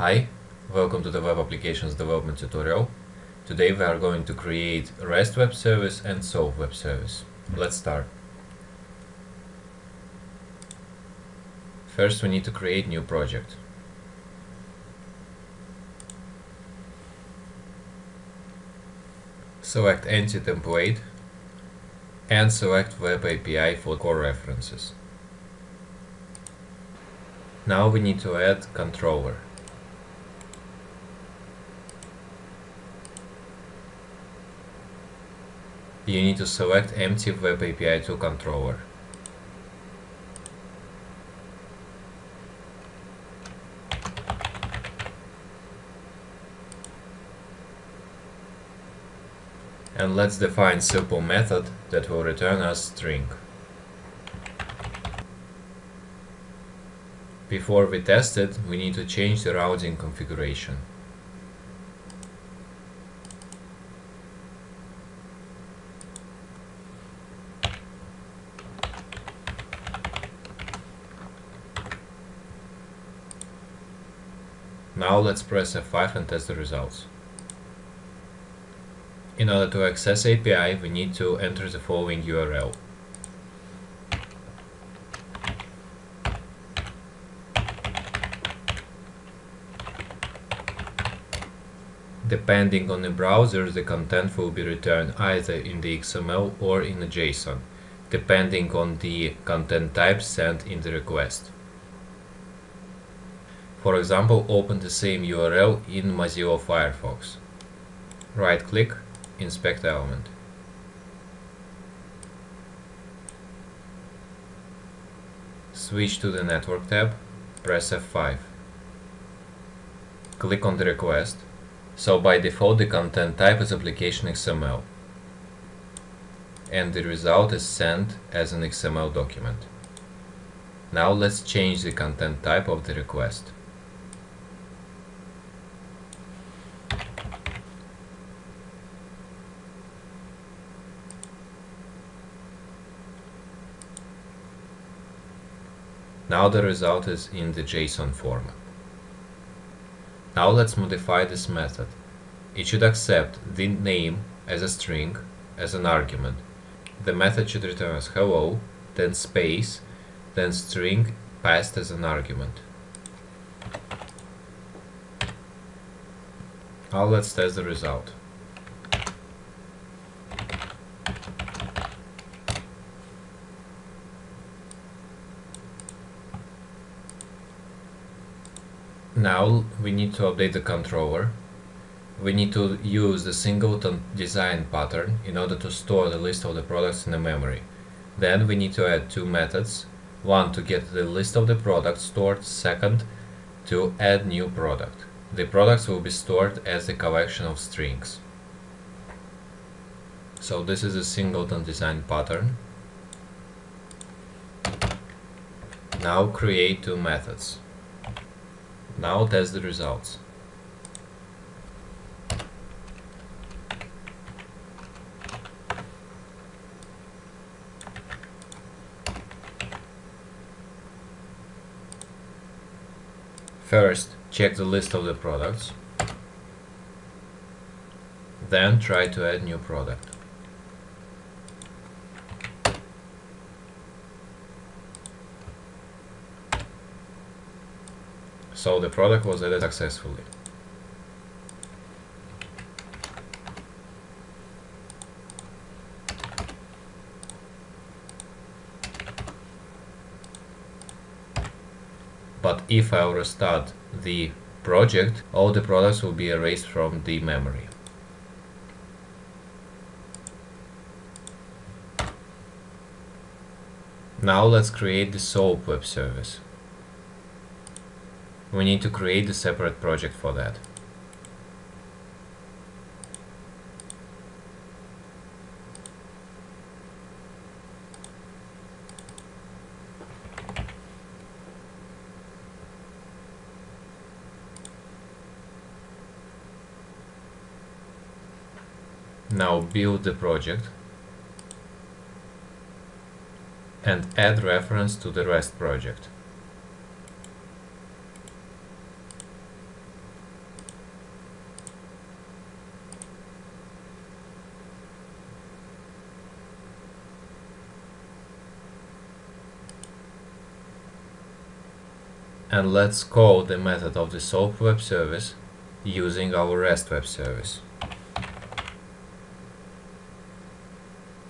Hi, welcome to the Web Applications Development tutorial. Today we are going to create REST Web Service and SOAP Web Service. Let's start. First we need to create new project. Select Empty Template and select Web API for core references. Now we need to add controller. You need to select empty Web API 2 controller. And let's define simple method that will return us string. Before we test it, we need to change the routing configuration. Now let's press F5 and test the results. In order to access API, we need to enter the following URL. Depending on the browser, the content will be returned either in the XML or in a JSON, depending on the content type sent in the request. For example, open the same URL in Mozilla Firefox. Right-click, Inspect Element. Switch to the Network tab, press F5. Click on the request. So by default the content type is application XML and the result is sent as an XML document. Now let's change the content type of the request. Now the result is in the JSON format. Now let's modify this method. It should accept the name as a string as an argument. The method should return as hello, then space, then string passed as an argument. Now let's test the result. Now we need to update the controller. We need to use the singleton design pattern in order to store the list of the products in the memory. Then we need to add two methods. One to get the list of the products stored, second to add new product. The products will be stored as a collection of strings. So this is a singleton design pattern. Now create two methods. Now test the results. First, check the list of the products. Then try to add new product. So the product was added successfully. But if I restart the project, all the products will be erased from the memory. Now let's create the SOAP web service we need to create a separate project for that. Now build the project and add reference to the REST project. And let's call the method of the SOAP web service using our REST web service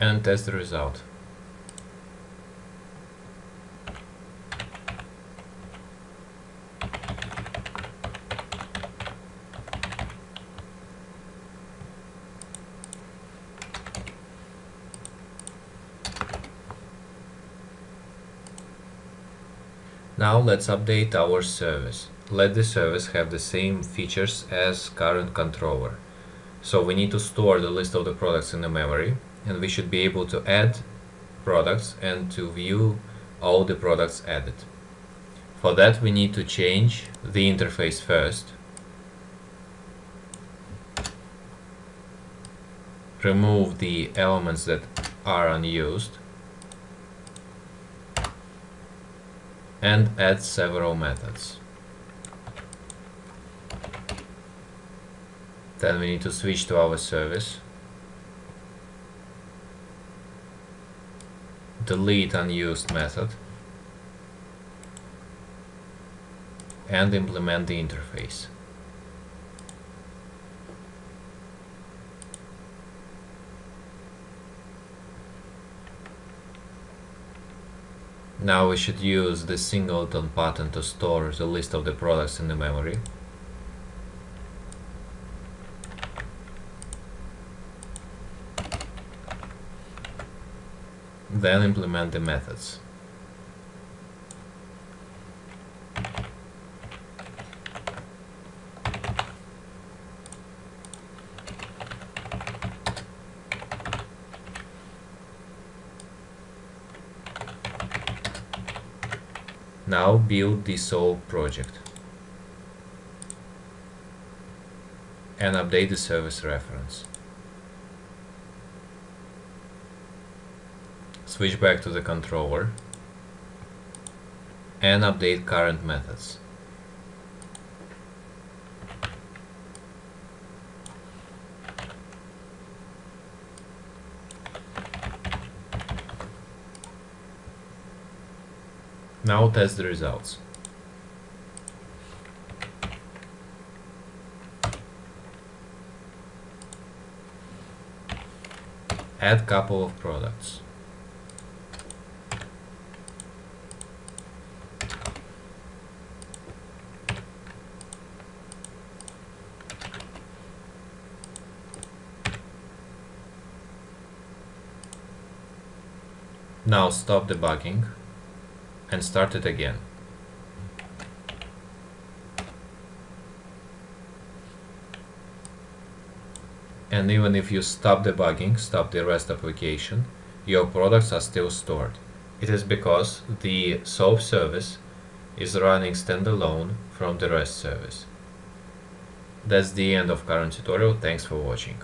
and test the result. Now let's update our service. Let the service have the same features as current controller. So we need to store the list of the products in the memory and we should be able to add products and to view all the products added. For that we need to change the interface first. Remove the elements that are unused and add several methods. Then we need to switch to our service. Delete unused method. And implement the interface. Now we should use the singleton pattern to store the list of the products in the memory. Then implement the methods. Now build the SOAP project and update the service reference. Switch back to the controller and update current methods. Now test the results. Add couple of products. Now stop debugging and start it again. And even if you stop debugging, stop the REST application, your products are still stored. It is because the SOAP service is running standalone from the REST service. That's the end of current tutorial, thanks for watching.